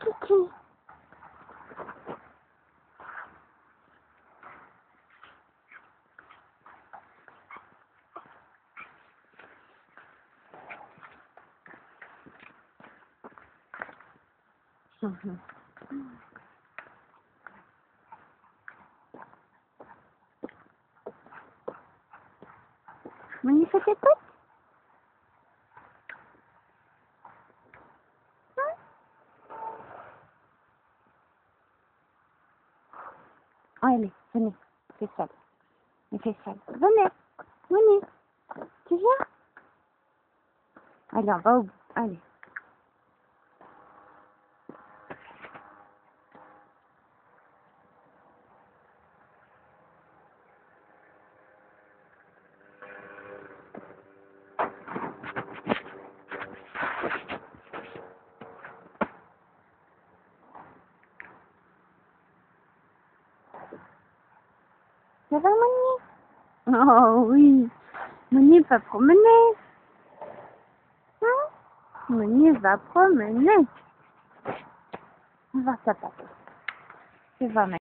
Kiki. Mhm. Мені хоче Allez, venez, fais ça. Fais ça. Venez, venez. Tu viens? Allez, on va au bout. Allez. Ça va, Moni Oh oui. Moni va promener. Hein? Moni va promener. On va ça, papa. Tu vas,